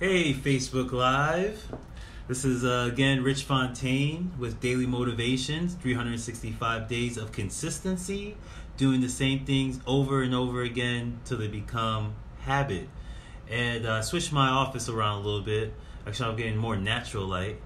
Hey, Facebook Live. This is uh, again Rich Fontaine with Daily Motivations 365 days of consistency, doing the same things over and over again till they become habit. And uh, I switched my office around a little bit. Actually, I'm getting more natural light.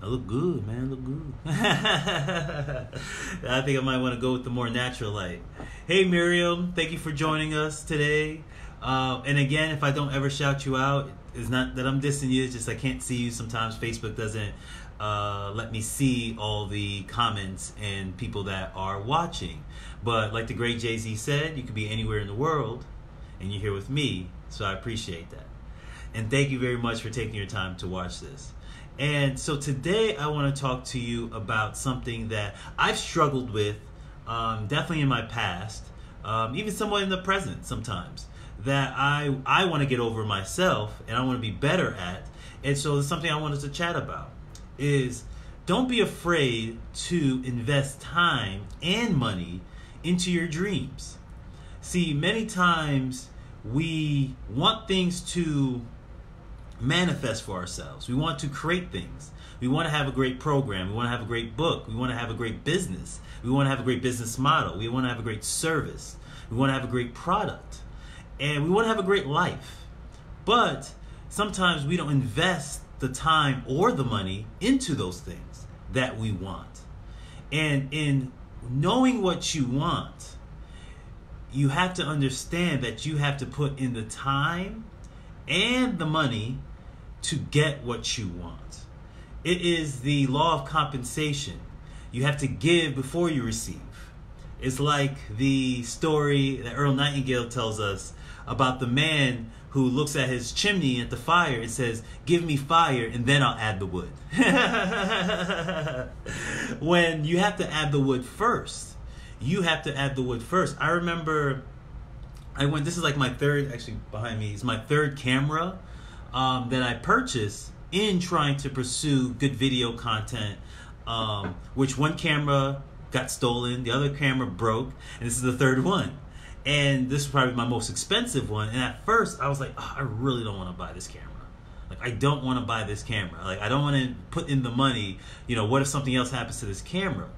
I look good, man. I look good. I think I might want to go with the more natural light. Hey, Miriam. Thank you for joining us today. Uh, and again, if I don't ever shout you out, it's not that I'm dissing you. It's just I can't see you. Sometimes Facebook doesn't uh, let me see all the comments and people that are watching. But like the great Jay Z said, you could be anywhere in the world, and you're here with me. So I appreciate that. And thank you very much for taking your time to watch this. And so today I want to talk to you about something that I've struggled with, um, definitely in my past, um, even somewhat in the present sometimes, that I I want to get over myself and I want to be better at. And so it's something I wanted to chat about is don't be afraid to invest time and money into your dreams. See, many times we want things to manifest for ourselves. We want to create things. We want to have a great program. We want to have a great book. We want to have a great business. We want to have a great business model. We want to have a great service. We want to have a great product. And we want to have a great life. But sometimes we don't invest the time or the money into those things that we want. And in knowing what you want, you have to understand that you have to put in the time and the money to get what you want. It is the law of compensation. You have to give before you receive. It's like the story that Earl Nightingale tells us about the man who looks at his chimney at the fire and says, Give me fire and then I'll add the wood. when you have to add the wood first, you have to add the wood first. I remember I went, this is like my third, actually behind me, is my third camera um, that I purchased in trying to pursue good video content. Um, which one camera got stolen, the other camera broke, and this is the third one. And this was probably my most expensive one. And at first, I was like, oh, I really don't want to buy this camera. Like, I don't want to buy this camera. Like, I don't want to put in the money. You know, what if something else happens to this camera?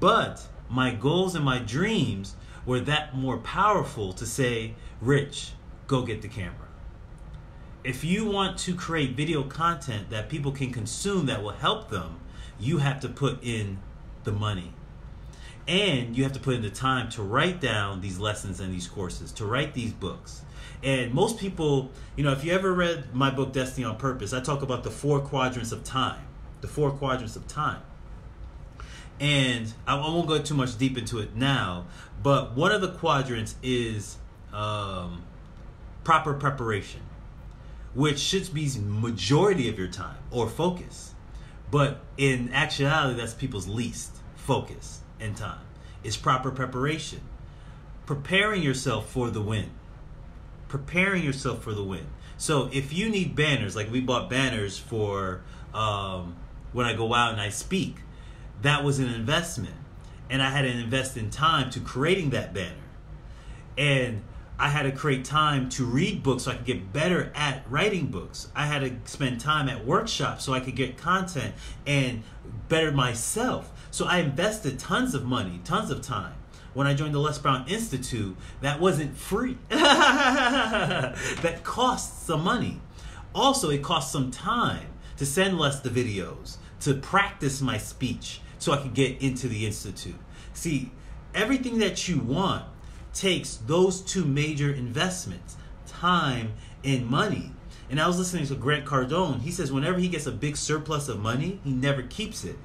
But my goals and my dreams were that more powerful to say, Rich, go get the camera. If you want to create video content that people can consume that will help them, you have to put in the money. And you have to put in the time to write down these lessons and these courses, to write these books. And most people, you know, if you ever read my book, Destiny on Purpose, I talk about the four quadrants of time. The four quadrants of time. And I won't go too much deep into it now, but one of the quadrants is um, proper preparation, which should be majority of your time or focus. But in actuality, that's people's least focus and time. It's proper preparation. Preparing yourself for the win. Preparing yourself for the win. So if you need banners, like we bought banners for um, when I go out and I speak, that was an investment. And I had to invest in time to creating that banner. And I had to create time to read books so I could get better at writing books. I had to spend time at workshops so I could get content and better myself. So I invested tons of money, tons of time. When I joined the Les Brown Institute, that wasn't free. that cost some money. Also, it cost some time to send Les the videos, to practice my speech, so I could get into the Institute. See, everything that you want takes those two major investments time and money. And I was listening to Grant Cardone. He says whenever he gets a big surplus of money, he never keeps it.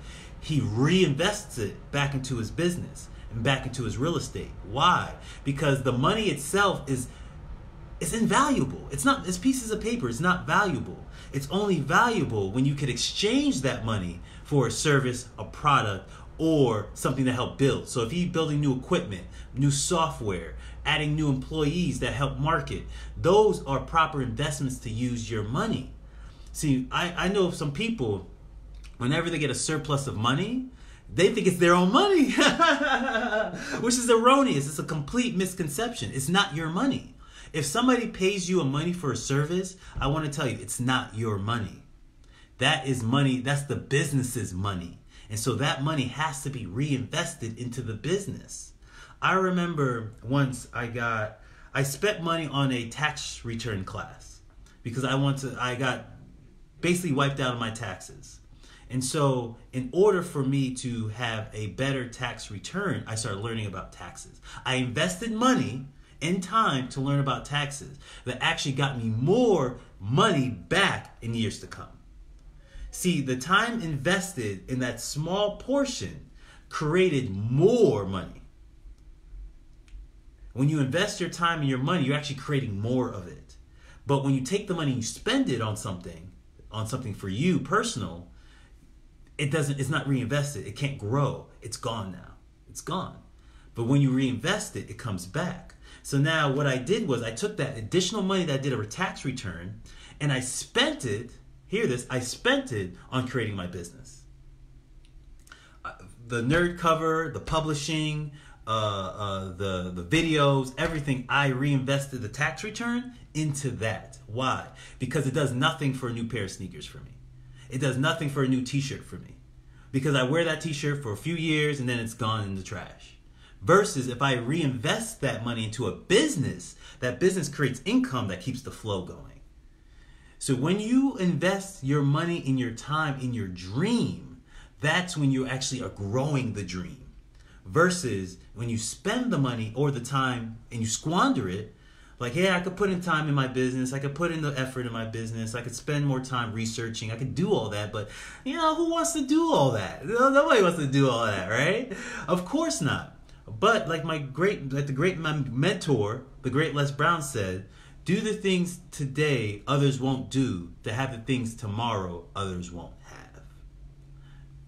He reinvests it back into his business and back into his real estate. Why? Because the money itself is is invaluable. It's not it's pieces of paper. It's not valuable. It's only valuable when you could exchange that money for a service, a product, or something to help build. So if he's building new equipment, new software, adding new employees that help market, those are proper investments to use your money. See, I, I know some people, whenever they get a surplus of money, they think it's their own money, which is erroneous. It's a complete misconception. It's not your money. If somebody pays you a money for a service, I want to tell you it's not your money. That is money, that's the business's money. And so that money has to be reinvested into the business. I remember once I got I spent money on a tax return class because I want to I got basically wiped out of my taxes. And so, in order for me to have a better tax return, I started learning about taxes. I invested money and time to learn about taxes that actually got me more money back in years to come. See, the time invested in that small portion created more money. When you invest your time and your money, you're actually creating more of it. But when you take the money and you spend it on something, on something for you personal, it doesn't it's not reinvested. It can't grow. It's gone now. It's gone. But when you reinvest it, it comes back. So now what I did was I took that additional money that I did a tax return and I spent it, hear this, I spent it on creating my business. Uh, the nerd cover, the publishing, uh, uh, the the videos, everything. I reinvested the tax return into that. Why? Because it does nothing for a new pair of sneakers for me. It does nothing for a new T-shirt for me, because I wear that T-shirt for a few years and then it's gone in the trash. Versus if I reinvest that money into a business, that business creates income that keeps the flow going. So when you invest your money in your time in your dream, that's when you actually are growing the dream versus when you spend the money or the time and you squander it. Like hey i could put in time in my business. I could put in the effort in my business. I could spend more time researching. I could do all that but you know who wants to do all that? Nobody wants to do all that right? Of course not. But like my great like the great mentor the great les brown said do the things today others won't do to have the things tomorrow others won't have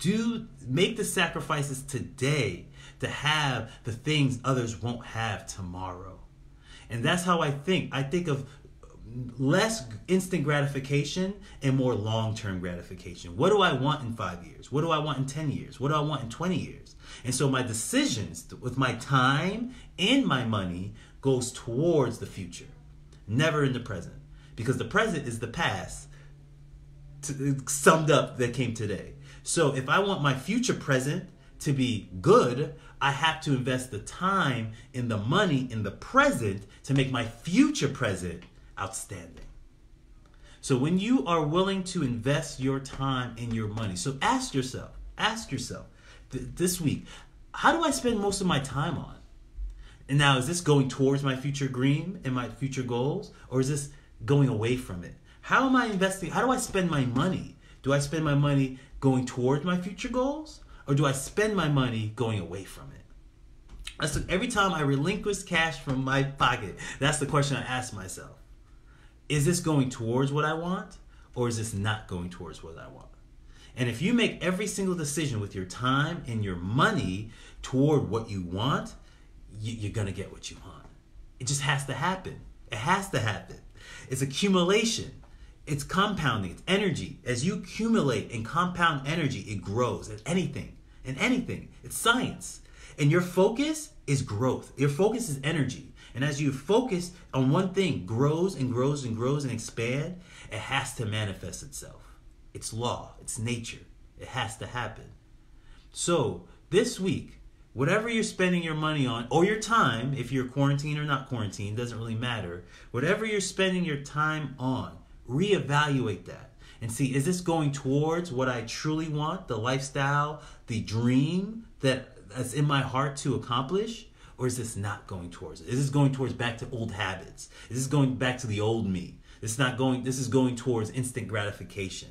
do make the sacrifices today to have the things others won't have tomorrow. And that's how I think. I think of less instant gratification and more long term gratification. What do I want in five years? What do I want in 10 years? What do I want in 20 years? And so my decisions with my time and my money goes towards the future, never in the present. Because the present is the past to, summed up that came today. So if I want my future present to be good, I have to invest the time in the money in the present to make my future present outstanding. So when you are willing to invest your time and your money, so ask yourself, ask yourself th- this week, how do I spend most of my time on? And now, is this going towards my future dream and my future goals, or is this going away from it? How am I investing? How do I spend my money? Do I spend my money going towards my future goals, or do I spend my money going away from it? That's the, every time I relinquish cash from my pocket, that's the question I ask myself. Is this going towards what I want or is this not going towards what I want? And if you make every single decision with your time and your money toward what you want, you, are to get what you want. It just has to happen. It has to happen. It's accumulation. It's compounding. It's energy. As you accumulate and compound energy, it grows. And anything. And anything. It's science. And your focus is growth. Your focus is energy. And as you focus on one thing, grows and grows and grows and expand, it has to manifest itself. It's law, it's nature. It has to happen. So, this week, whatever you're spending your money on, or your time, if you're quarantined or not quarantined, doesn't really matter. Whatever you're spending your time on, reevaluate that and see is this going towards what I truly want, the lifestyle, the dream that that's in my heart to accomplish? Or is this not going towards it? Is this going towards back to old habits? Is this going back to the old me? This not going this is going towards instant gratification.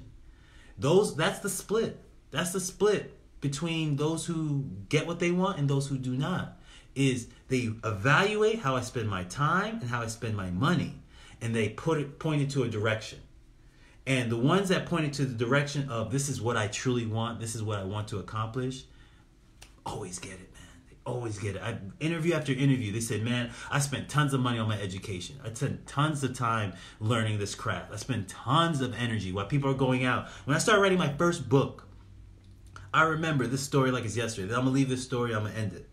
Those that's the split. That's the split between those who get what they want and those who do not. Is they evaluate how I spend my time and how I spend my money and they put it pointed to a direction. And the ones that pointed to the direction of this is what I truly want, this is what I want to accomplish, always get it, man. They always get it. I, interview after interview, they said, man, I spent tons of money on my education. I spent tons of time learning this craft. I spent tons of energy while people are going out. When I started writing my first book, I remember this story like it's yesterday. I'm gonna leave this story. I'm gonna end it.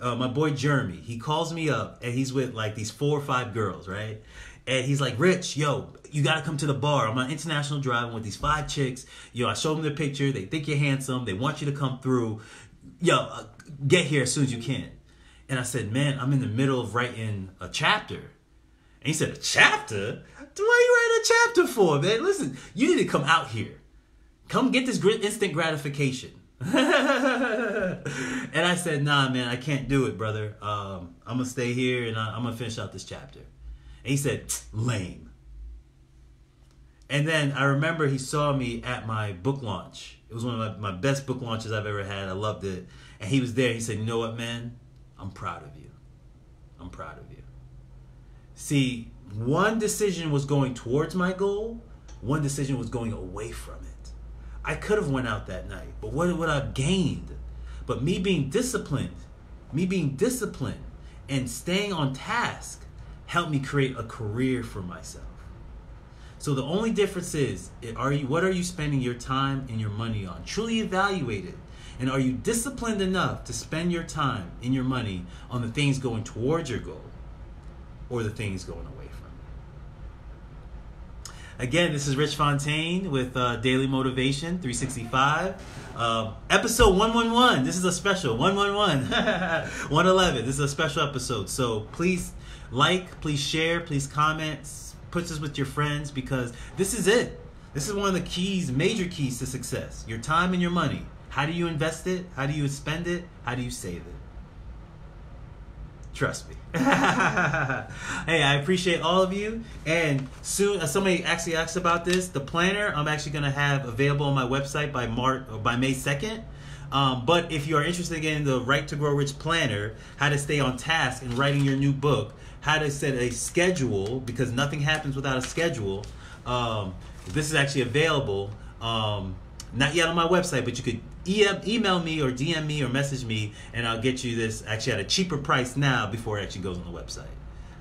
uh, my boy Jeremy, he calls me up and he's with like these four or five girls, right? And he's like, Rich, yo, you gotta come to the bar. I'm on international driving with these five chicks. Yo, I show them the picture. They think you're handsome. They want you to come through. Yo, uh, get here as soon as you can. And I said, man, I'm in the middle of writing a chapter. And he said, a chapter? What are you writing a chapter for, man? Listen, you need to come out here. Come get this instant gratification. and I said, nah, man, I can't do it, brother. Um, I'm going to stay here and I, I'm going to finish out this chapter. And he said, lame. And then I remember he saw me at my book launch. It was one of my, my best book launches I've ever had. I loved it. And he was there. He said, You know what, man? I'm proud of you. I'm proud of you. See, one decision was going towards my goal, one decision was going away from it. I could have went out that night, but what would I have gained? But me being disciplined, me being disciplined and staying on task helped me create a career for myself. So the only difference is are you what are you spending your time and your money on? Truly evaluate it. And are you disciplined enough to spend your time and your money on the things going towards your goal or the things going away? Again, this is Rich Fontaine with uh, Daily Motivation 365. Uh, episode 111. This is a special 111. 111. This is a special episode. So please like, please share, please comment, put this with your friends because this is it. This is one of the keys, major keys to success. Your time and your money. How do you invest it? How do you spend it? How do you save it? Trust me. hey, I appreciate all of you. And soon, uh, somebody actually asked about this. The planner I'm actually going to have available on my website by March or by May 2nd. Um, but if you are interested in the Write to Grow Rich planner, how to stay on task in writing your new book, how to set a schedule because nothing happens without a schedule. Um, this is actually available. Um, not yet on my website, but you could email me or DM me or message me, and I'll get you this actually at a cheaper price now before it actually goes on the website.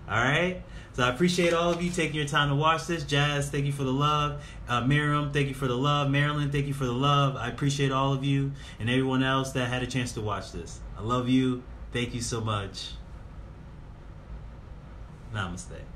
All right. So I appreciate all of you taking your time to watch this. Jazz, thank you for the love. Uh, Miriam, thank you for the love. Marilyn, thank you for the love. I appreciate all of you and everyone else that had a chance to watch this. I love you. Thank you so much. Namaste.